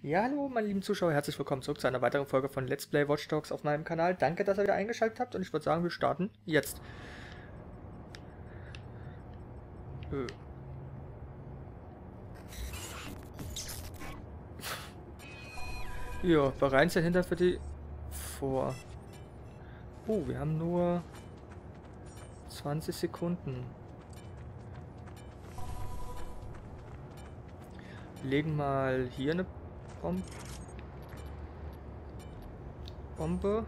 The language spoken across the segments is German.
Ja, hallo meine lieben Zuschauer, herzlich willkommen zurück zu einer weiteren Folge von Let's Play Watch Dogs auf meinem Kanal. Danke, dass ihr wieder eingeschaltet habt und ich würde sagen, wir starten jetzt. Äh. Ja, bereits dahinter für die vor. Oh, wir haben nur 20 Sekunden. legen mal hier eine Bom Bombe.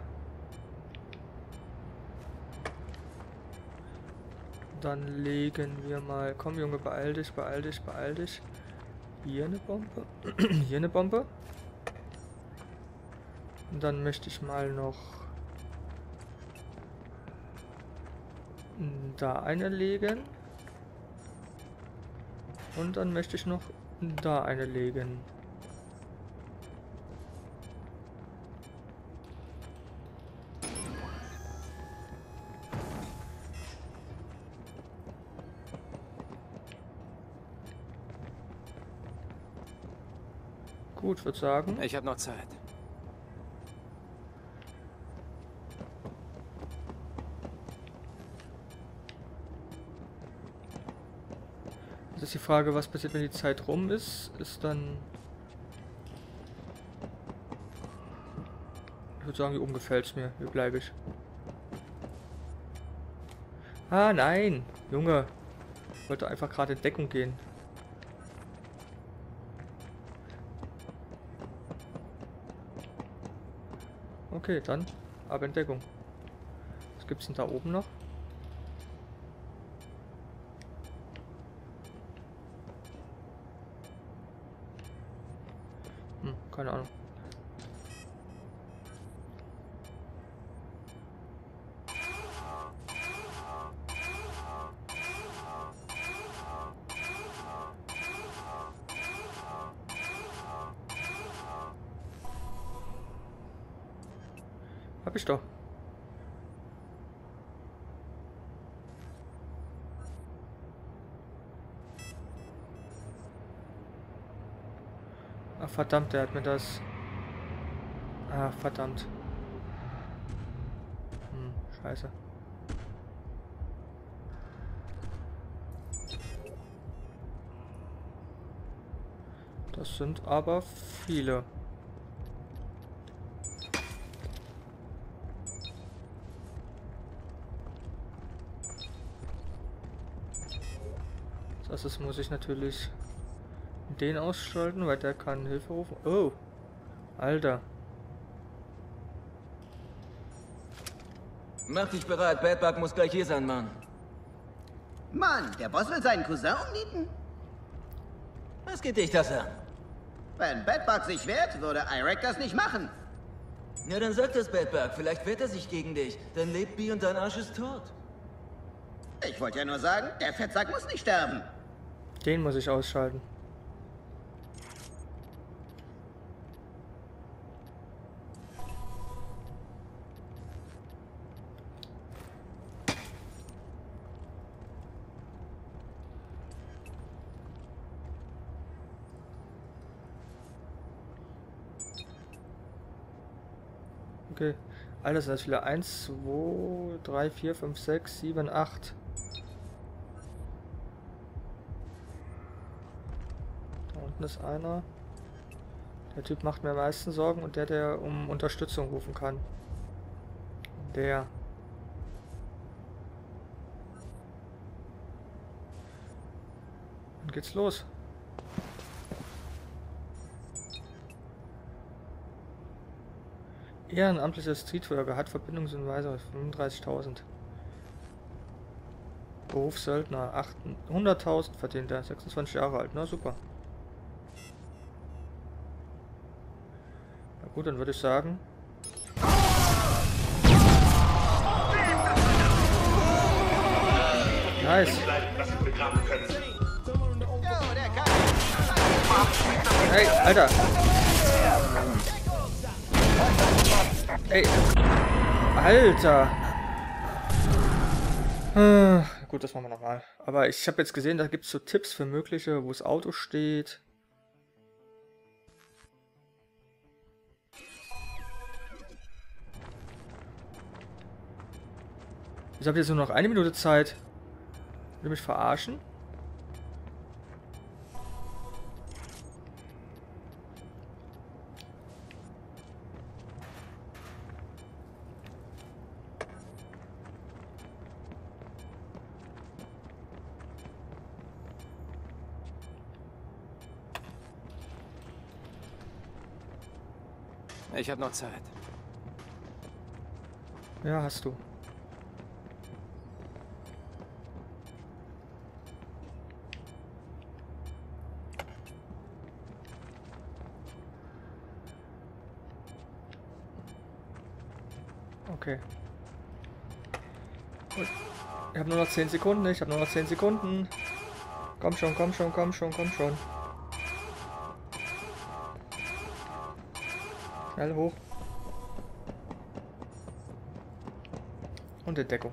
Dann legen wir mal... Komm Junge, beeil dich, beeil dich, beeil dich. Hier eine Bombe. hier eine Bombe. Und dann möchte ich mal noch... Da eine legen. Und dann möchte ich noch da eine legen. Gut, würde sagen. Ich habe noch Zeit. Das ist die Frage, was passiert, wenn die Zeit rum ist. Ist dann... Ich würde sagen, hier oben gefällt es mir. Hier bleibe ich. Ah, nein. Junge. Ich wollte einfach gerade in Deckung gehen. Okay, dann ab in Deckung. Was gibt's denn da oben noch? keine Ahnung. Ich doch. Ach verdammt, der hat mir das... Ah, verdammt. Hm, scheiße. Das sind aber viele. Das ist, muss ich natürlich den ausschalten, weil der kann Hilfe rufen. Oh, Alter. Mach dich bereit, Badbug muss gleich hier sein, Mann. Mann, der Boss will seinen Cousin umnieten? Was geht dich das an? Wenn Badbug sich wehrt, würde Irek das nicht machen. Ja, dann sag das Badbug. Vielleicht wehrt er sich gegen dich. Dann lebt B und dein Arsch ist tot. Ich wollte ja nur sagen, der Fettsack muss nicht sterben. Den muss ich ausschalten. Okay. Sind das viele? 1, 2, 3, 4, 5, 6, 7, 8. unten ist einer. Der Typ macht mir am meisten Sorgen und der, der um Unterstützung rufen kann. Der. Dann geht's los. Ehrenamtlicher Streetworker hat Verbindungshinweise 35.000. Berufssöldner 100.000 verdient er, 26 Jahre alt, na super. Gut, dann würde ich sagen. Nice. Hey, Alter. Ey. Alter. Gut, das machen wir nochmal. Aber ich habe jetzt gesehen, da gibt es so Tipps für mögliche, wo das Auto steht. Ich habe jetzt nur noch eine Minute Zeit. Will ihr mich verarschen? Ich habe noch Zeit. Ja, hast du. Okay. Ich habe nur noch 10 Sekunden, ich habe nur noch 10 Sekunden. Komm schon, komm schon, komm schon, komm schon. Schnell hoch. Und in Deckung.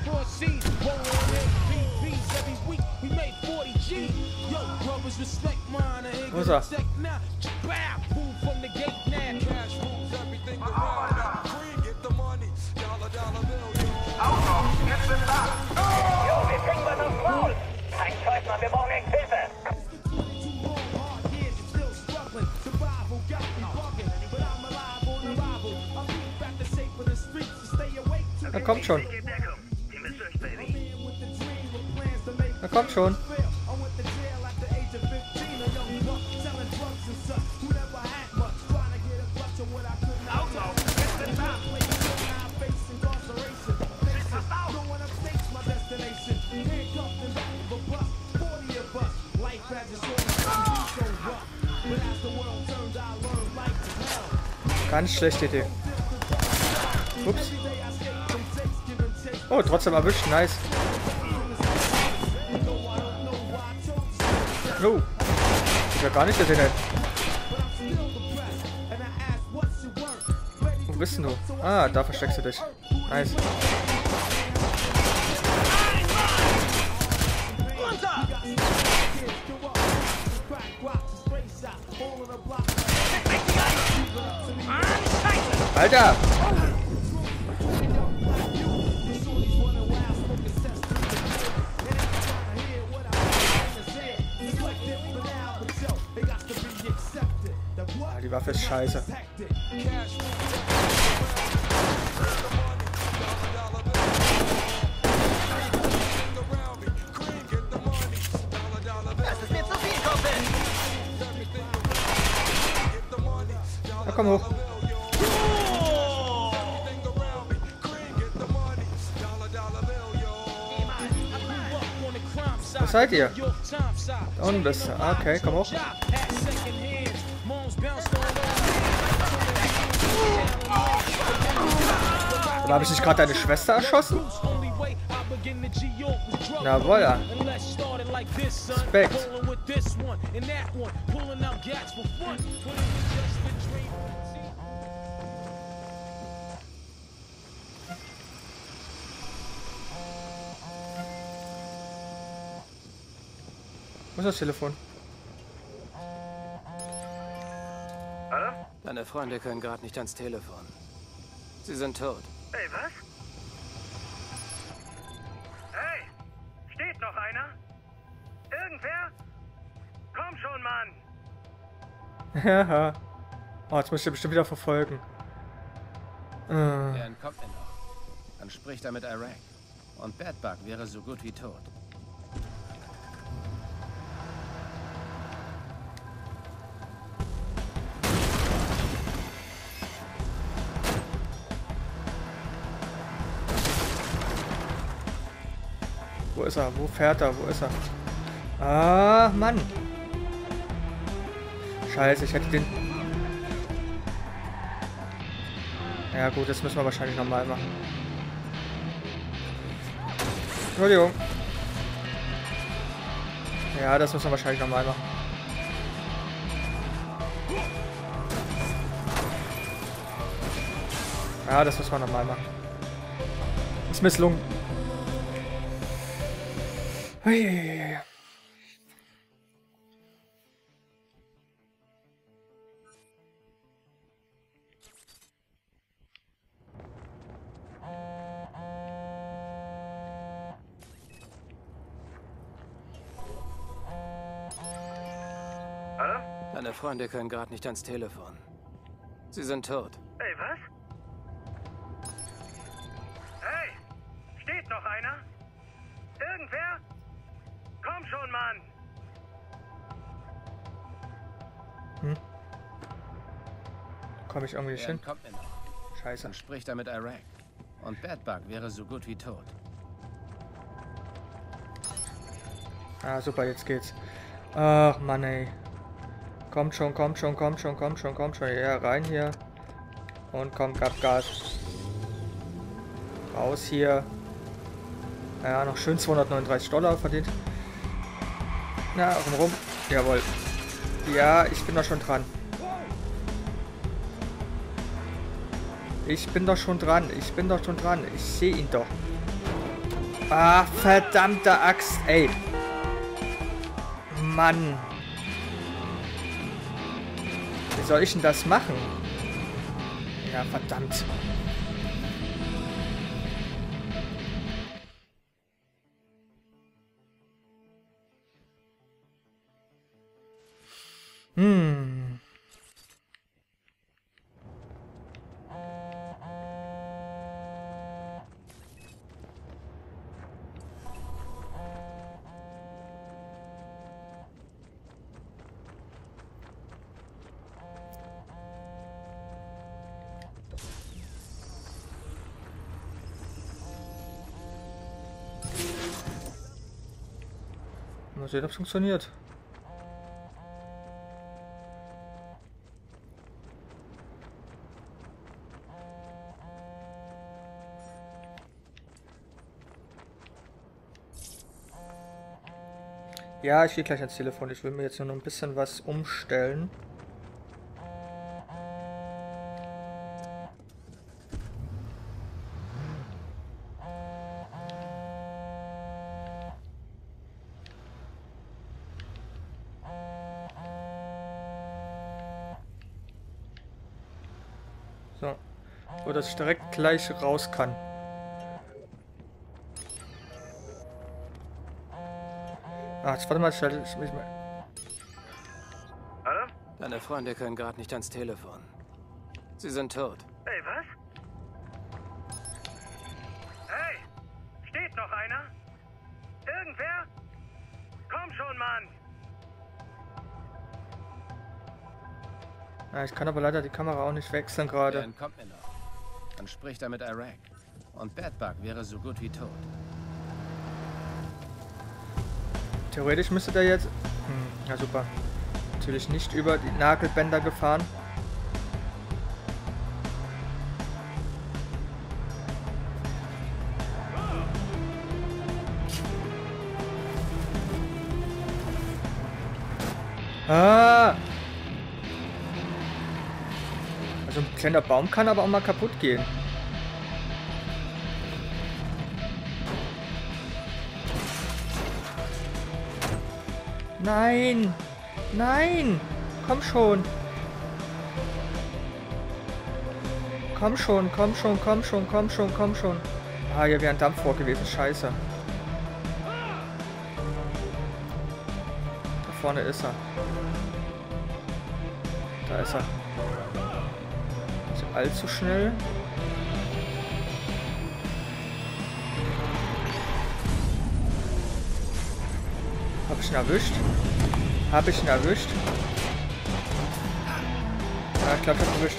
keys from cross seas. Rolling MPVs every week. We made 40 G. Yo, brothers, respect mine. I ain't What's gonna check now. Bow, move from the gate now. Cash rules everything around me. Green, get the money. Dollar, dollar bill, yo. Jo, wir kriegen was aufs Maul. Kein Scheiß, Mann, wir brauchen echt Hilfe. Na kommt schon. Kommt schon. Ganz schlechte Idee. Ups. Oh, trotzdem erwischt. Nice. Oh. Ich hab gar nicht gesehen, ey. Wo bist denn du? Ah, da versteckst du dich. Nice. Alter! Die Waffe ist scheiße. Na komm hoch. Wo seid ihr? Da unten bist. Ah, Okay, komm hoch. Habe ich nicht gerade deine Schwester erschossen? Na voilà. Respekt. Wo ist das Telefon? Deine Freunde können gerade nicht ans Telefon. Sie sind tot. Ey, was? Hey, steht noch einer? Irgendwer? Komm schon, Mann. Haha. oh, jetzt muss ich bestimmt wieder verfolgen. Äh, Er entkommt mir noch. Dann spricht er mit Iraq. Und Badbug wäre so gut wie tot. Wo ist er? Wo fährt er? Wo ist er? Ah, Mann. Scheiße, ich hätte den... Ja gut, das müssen wir wahrscheinlich nochmal machen. Entschuldigung. Ja, das müssen wir wahrscheinlich nochmal machen. Ja, das müssen wir nochmal machen. Ist misslungen. Uiuiui. Deine Freunde können gerade nicht ans Telefon. Sie sind tot. Ey, was? Komme ich irgendwie nicht hin? entkommt mir noch. Scheiße. Dann spricht er mit Iraq. Und Badbug wäre so gut wie tot. Ah, super, jetzt geht's. Ach, Mann, ey. Kommt schon, kommt schon, kommt schon, kommt schon, kommt schon. Ja, rein hier. Und komm, gab Gas. Raus hier. Ja, noch schön 239 Dollar verdient. Na, rum, rum. Jawohl. Ja, ich bin da schon dran. Ich bin doch schon dran. Ich bin doch schon dran. Ich sehe ihn doch. Ah, verdammte Axt, ey. Mann. Wie soll ich denn das machen? Ja, verdammt. Hm. Sehen, ob es funktioniert. Ja, ich gehe gleich ans Telefon. Ich will mir jetzt nur noch ein bisschen was umstellen. Dass ich direkt gleich raus kann. Ah, jetzt warte mal, ich schalte ich mich mal. Hallo? Deine Freunde können gerade nicht ans Telefon. Sie sind tot. Ey, was? Hey! Steht noch einer? Irgendwer? Komm schon, Mann! Ja, ich kann aber leider die Kamera auch nicht wechseln Er gerade. entkommt mir noch. Dann spricht er mit Iraq. Und Badbug wäre so gut wie tot. Theoretisch müsste der jetzt... Hm, ja super. Natürlich nicht über die Nagelbänder gefahren. Ah! Kleiner Baum kann aber auch mal kaputt gehen. Nein! Nein! Komm schon! Komm schon, komm schon, komm schon, komm schon, komm schon. Ah, hier wäre ein Dampfrohr gewesen. Scheiße. Da vorne ist er. Da ist er allzu schnell. Hab ich ihn erwischt? Hab ich ihn erwischt? Ja, ich glaube, ich hab ihn erwischt.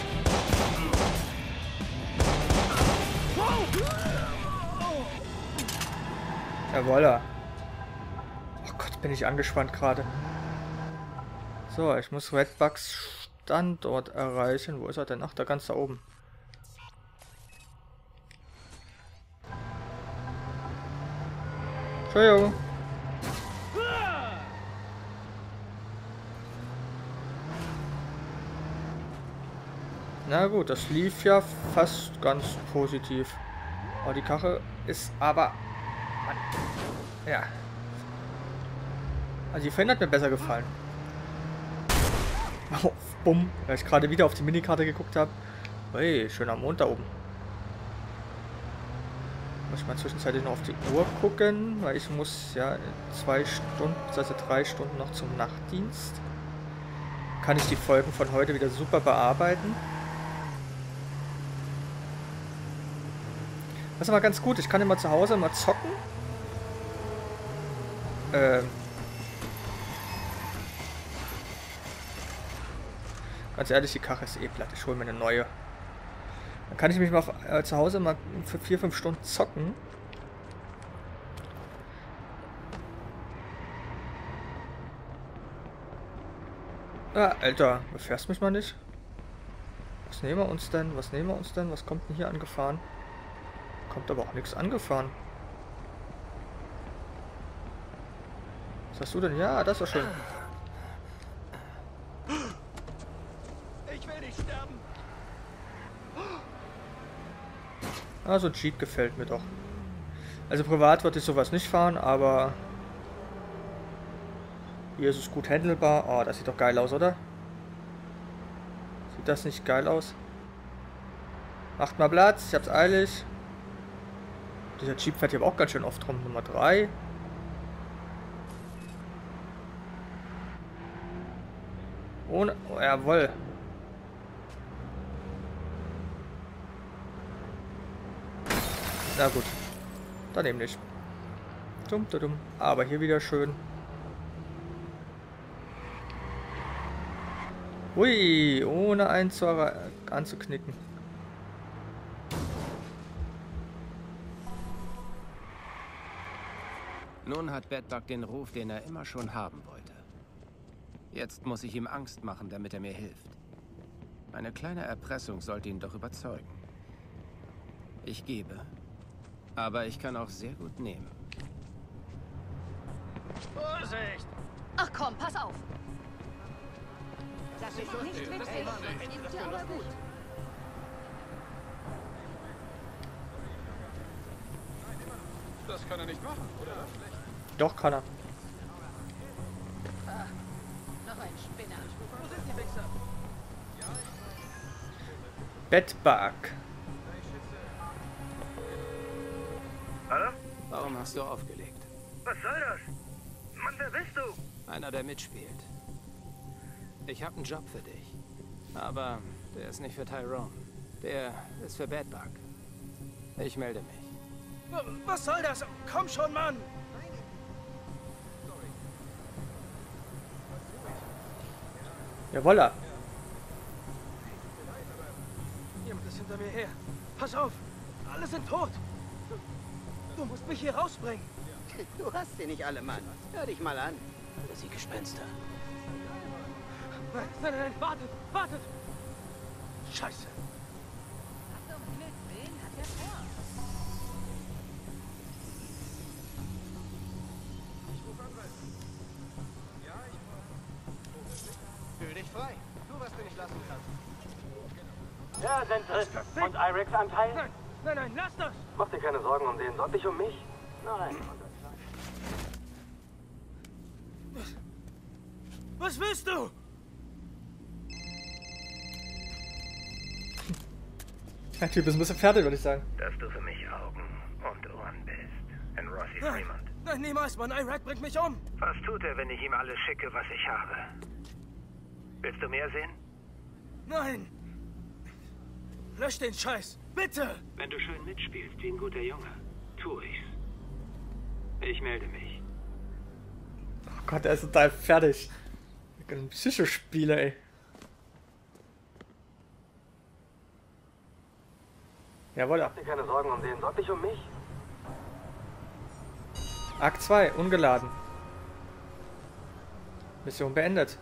Jawoll. Oh Gott, bin ich angespannt gerade. So, ich muss Redbugs Standort erreichen. Wo ist er denn? Ach, da ganz da oben. Entschuldigung. Na gut, das lief ja fast ganz positiv. Aber die Kache ist aber... Ja. Also die Fan hat mir besser gefallen. Oh, bumm. Weil ich gerade wieder auf die Minikarte geguckt habe. Hey, schöner Mond da oben. Muss ich mal zwischenzeitlich noch auf die Uhr gucken, weil ich muss ja zwei Stunden, also drei Stunden noch zum Nachtdienst. Kann ich die Folgen von heute wieder super bearbeiten. Das ist aber ganz gut. Ich kann immer zu Hause mal zocken. Ähm. Ganz ehrlich, die Karre ist eh platt. Ich hole mir eine neue. Dann kann ich mich mal äh, zu Hause mal für 4-5 Stunden zocken. Ah, Alter, befährst mich mal nicht. Was nehmen wir uns denn? Was nehmen wir uns denn? Was kommt denn hier angefahren? Kommt aber auch nichts angefahren. Was hast du denn? Ja, das war schön. Ich will nicht sterben. Also Jeep gefällt mir doch. Also privat würde ich sowas nicht fahren, aber hier ist es gut handelbar. Oh, das sieht doch geil aus, oder? Sieht das nicht geil aus? Macht mal Platz, ich hab's eilig. Dieser Jeep fährt hier aber auch ganz schön oft rum. Nummer 3. Ohne. Oh, jawohl. Na gut. Dann eben nicht. Dumm, dumm, dumm. Aber hier wieder schön. Hui, ohne Einzahler anzuknicken. Nun hat Bedbug den Ruf, den er immer schon haben wollte. Jetzt muss ich ihm Angst machen, damit er mir hilft. Eine kleine Erpressung sollte ihn doch überzeugen. Ich gebe. Aber ich kann auch sehr gut nehmen. Vorsicht! Ach komm, pass auf. Das ist nicht witzig. Ist dir aber gut. Das kann er nicht machen, oder? Doch, kann er. Noch ein Spinner. Wo sind die Wichser? Bedbug. Warum hast du aufgelegt? Was soll das? Mann, wer bist du? Einer, der mitspielt. Ich habe einen Job für dich. Aber der ist nicht für Tyrone. Der ist für Bedbug. Ich melde mich. Was soll das? Komm schon, Mann! Jawolla. Jemand ist hinter mir her. Pass auf! Alle sind tot! Du, musst mich hier rausbringen! Du hast sie nicht alle, Mann. Hör dich mal an. Sie Gespenster. Nein, nein, nein, wartet! Wartet! Scheiße! Was um Himmels Willen hat er vor? Fühl dich frei. Tu, was du nicht lassen kannst. Ja, Sente. Und Irex Anteil? Nein, nein, lass das! Mach dir keine Sorgen um den, sonst nicht um mich. Nein. Was willst du? Der Typ ist ein bisschen fertig, würde ich sagen. Dass du für mich Augen und Ohren bist. In Rossi Nein, Fremont. nein, niemals, Mann. Iraq bringt mich um! Was tut er, wenn ich ihm alles schicke, was ich habe? Willst du mehr sehen? Nein! Lösch den Scheiß! Bitte! Wenn du schön mitspielst wie ein guter Junge, tu ich's. Ich melde mich. Gott, er ist total fertig. Ein Psychospieler, ey. Jawohl. Mach dir keine Sorgen um den, sorg dich um mich. Akt 2, ungeladen. Mission beendet.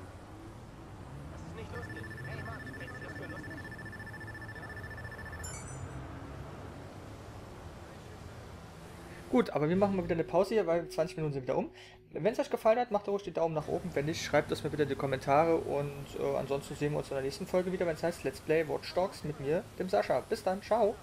Gut, aber wir machen mal wieder eine Pause hier, weil 20 Minuten sind wieder um. Wenn es euch gefallen hat, macht ruhig die Daumen nach oben. Wenn nicht, schreibt das mir bitte in die Kommentare. Und äh, ansonsten sehen wir uns in der nächsten Folge wieder, wenn es heißt Let's Play Watch Dogs mit mir, dem Sascha. Bis dann, ciao.